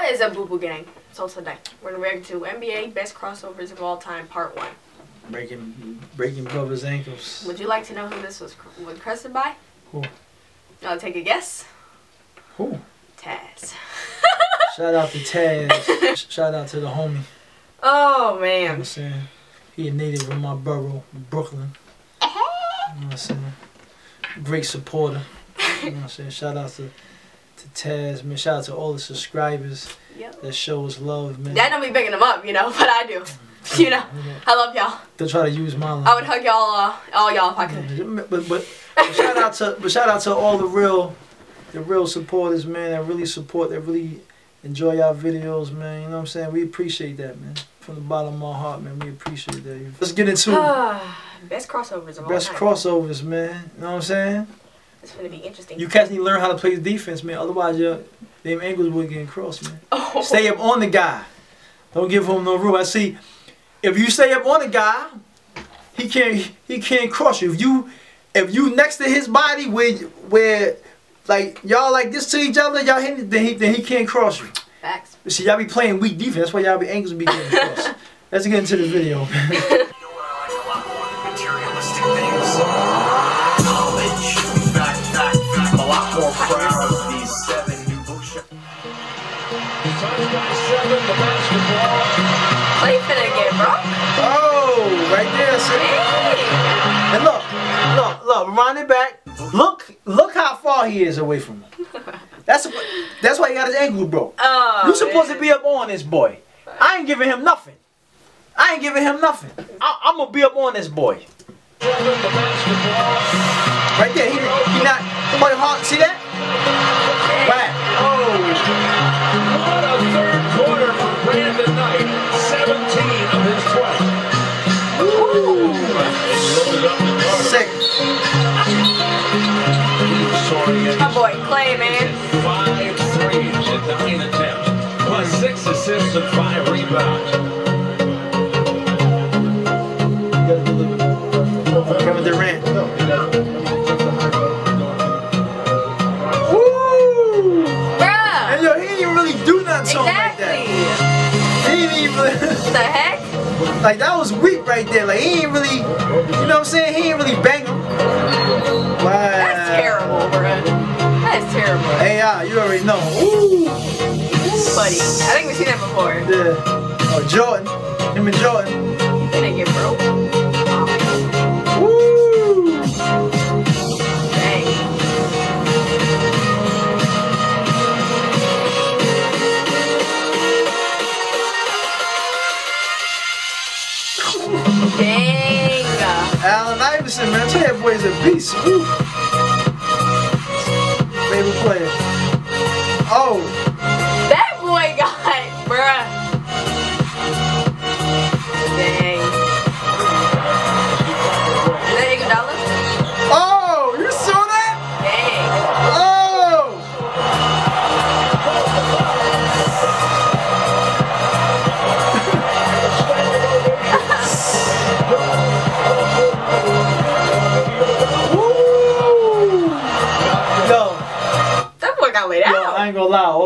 What is a Boo Boo Gang? So today, we're gonna react to NBA Best Crossovers of All Time, Part 1. Breaking breaking brothers' ankles. Would you like to know who this was, cr- was crested by? Who? I'll take a guess. Who? Taz. Shout out to Taz. Shout out to the homie. Oh, You know what I'm man. saying? He a native of my borough, Brooklyn. You know what I'm saying? Great supporter. You know what I'm saying? Shout out to to Taz, man. Shout out to all the subscribers Yep. that show us love, man. Dad don't be picking them up, you know, but I do. Mm-hmm. You know, mm-hmm. I love y'all. They try to use my line. I would hug y'all, uh, all y'all if I could. Mm-hmm. But, but, but shout out to but shout out to all the real the real supporters, man, that really support, that really enjoy our videos, man. You know what I'm saying? We appreciate that, man. From the bottom of my heart, man. We appreciate that. Let's get into Best crossovers of all best crossovers, man. You know what I'm saying? It's gonna be interesting. You cats need to learn how to play defense, man. Otherwise your them angles will get crossed, man. oh. Stay up on the guy. Don't give him no room. I see if you stay up on the guy, he can't he can't cross you. If you if you next to his body where where like y'all like this to each other, y'all hit then he then he can't cross you. Facts. See y'all be playing weak defense. That's why y'all be angles be getting crossed. Let's get into the video. oh, right there, see? Hey. And look, look, look, run it back. Look, look how far he is away from him. That's that's why he got his ankle broke. Oh, You supposed man. to be up on this boy. I ain't giving him nothing. I ain't giving him nothing. I, I'm gonna be up on this boy. Seven, the basketball. Right there. He, he not. Somebody hard. See that? Sick. My boy Clay, man. five threes in nine attempts. Plus six assists and five rebounds. Kevin Durant. Like that was weak right there. Like he ain't really. You know what I'm saying? He ain't really bang him. Wow. That's terrible, bro. That is terrible. Hey, uh, you already know. Ooh. Buddy. I think we've seen that before. Yeah. Oh, Jordan. Him and Jordan. Finna get broke. A beast. Woo.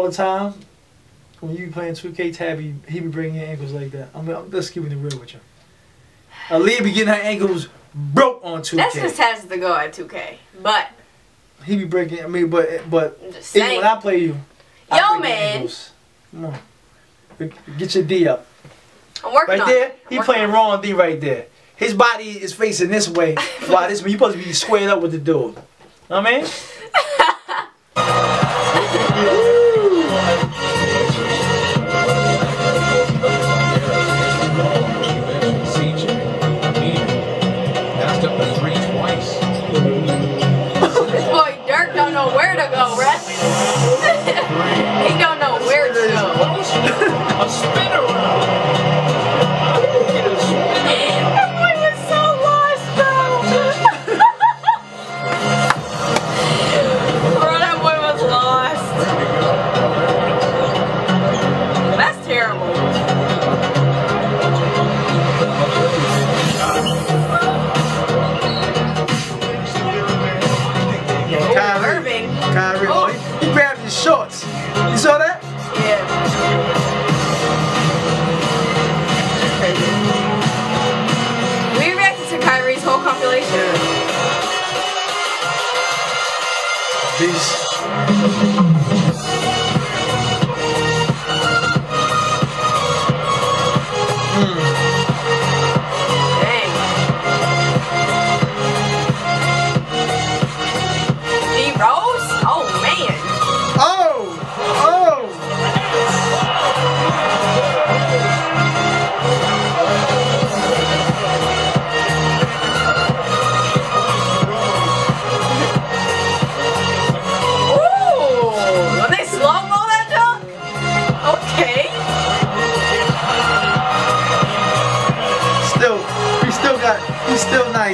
All the time when you playing 2K Tabby, he be bringing your ankles like that. I'm, just keeping it real with you. Aleea be getting her ankles broke on 2K. That's just has to go at 2K. But He be breaking. I mean, but but even when I play you, I Yo, man. ankles. Come on, get your D up. I'm working Right on there, it. he playing wrong D right there. His body is facing this way. While this, you supposed to be squared up with the dude. I mean?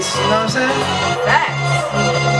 you know what I'm saying? Facts.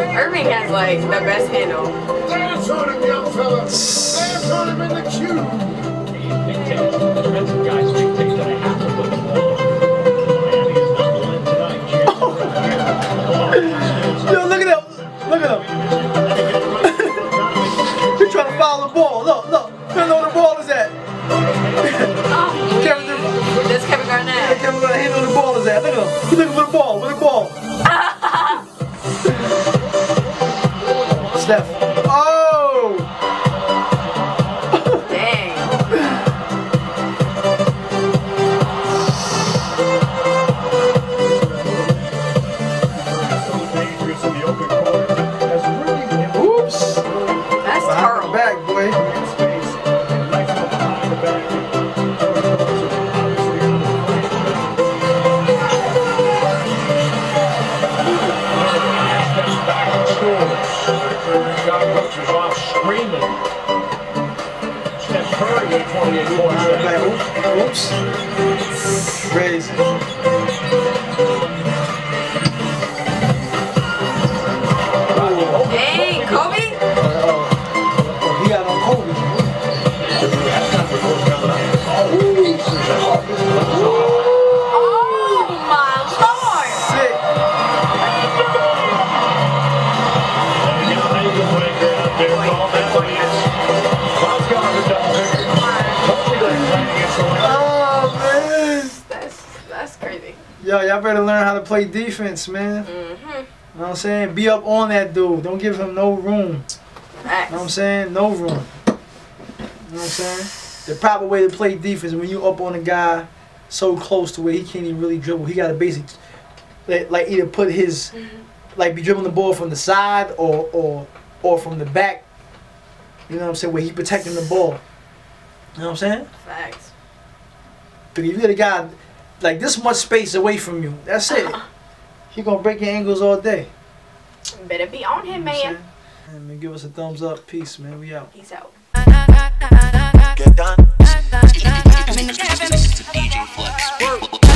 Irving has like the best handle. Dance on him, young fella. Dance on him in the cube. dictate, the defensive guys dictate that I have to put the ball in. Miami is not the win tonight. Chance Yo, look at him. Look at him. He's trying to follow the ball. Look, look. Know where the ball is at. Oh, Kevin This Kevin Garnett. Kevin gonna handle the ball is at. Look at him. He's looking for the ball. Curry with 28 points. Back. Oops. Crazy. Yo, y'all better learn how to play defense, man. Mm-hmm. You know what I'm saying? Be up on that dude. Don't give him no room. You know what I'm saying? No room. You know what I'm saying? The proper way to play defense when you up on a guy so close to where he can't even really dribble. He got to basically like, either put his like be dribbling the ball from the side or or or from the back. You know what I'm saying? Where he protecting the ball. You know what I'm saying? Facts. Because if you get a guy like this much space away from you, that's it. Uh-uh. He gonna break your ankles all day. Better be on him, You know man. saying? Man, man, give us a thumbs up. Peace, man. We out. Peace out. Get done. I'm in the cabin. DJ Flex.